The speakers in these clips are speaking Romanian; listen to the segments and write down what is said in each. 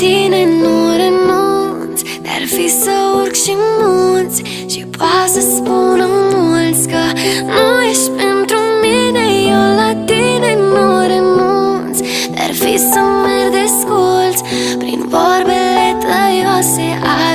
tine nu renunț Dar fi să urc și munți Și poate să spună mulți Că nu ești pentru mine. Eu la tine nu renunț Dar fi să merg desculți Prin vorbele tăioase Aruncate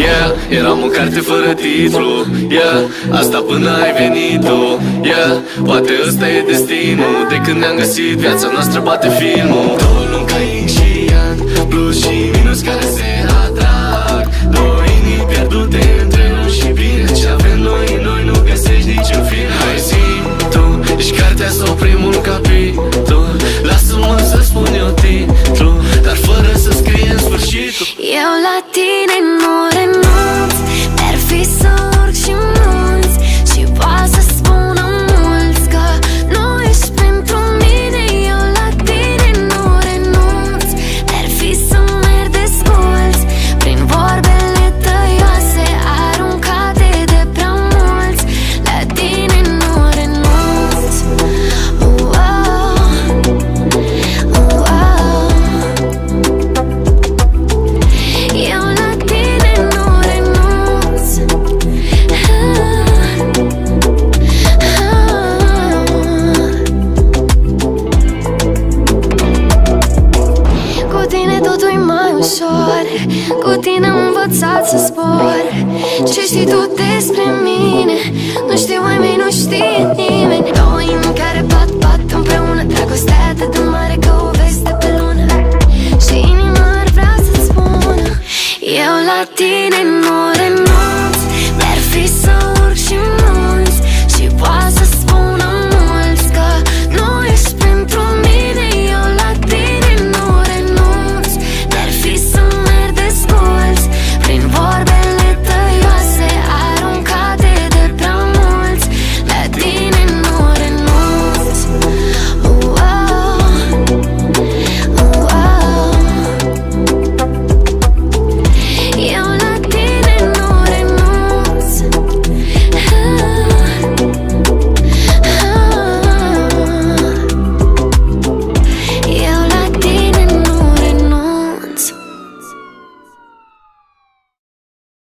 Yeah, eram o carte fără titlu. Yeah, asta până ai venit tu. Yeah, poate ăsta e destinul. De când ne-am găsit viața noastră bate filmul. Două luni ca yin și yang Plus și minus care se atrag. Două inimi pierdute între nu și bine Ce avem noi, noi nu găsești niciun final Hai zi, tu ești cartea sau primul capitol? Lasă-mă să spun eu titlul Dar fără să scrie în sfârșitul. Eu la tine nu ușor. Cu tine am învățat să spor. Ce știi tu despre mine? Nu știu ai mei, nu știe nimeni. Două în care bat, bat împreună. Dragostea atât de mare ca o veste de pe lună. Și inima ar vrea să spună Eu la tine nu